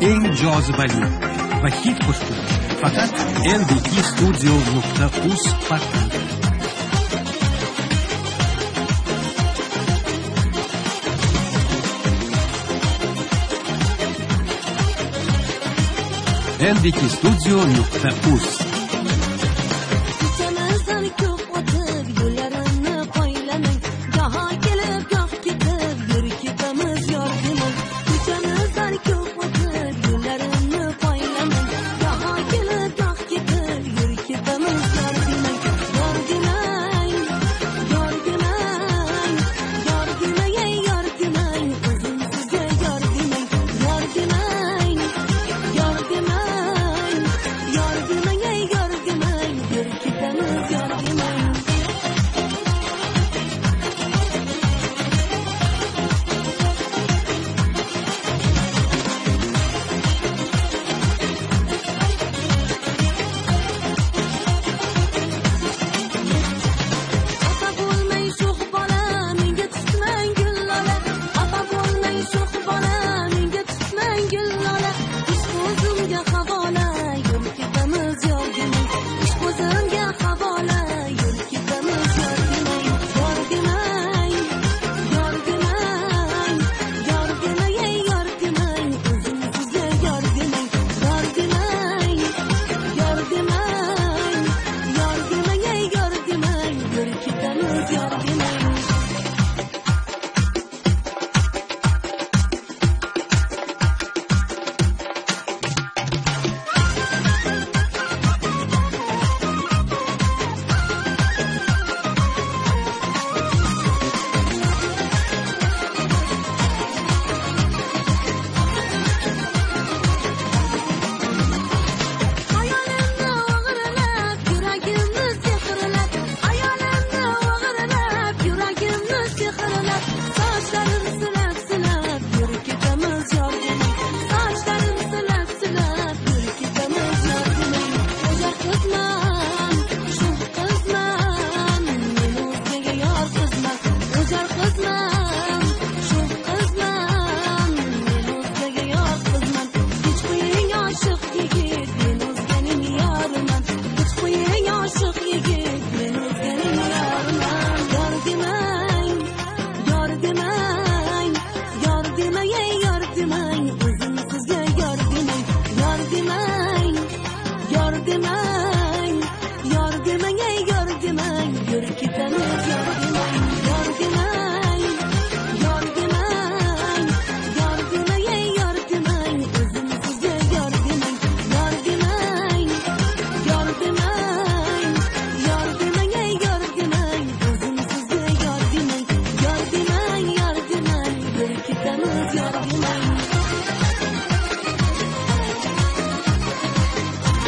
en cazibeli ve hit kuştu. Fakat lbtstudio.uz Studio, Eldiki Studio.uz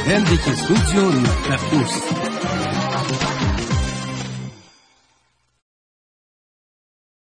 Dendiki Studio na Kafus.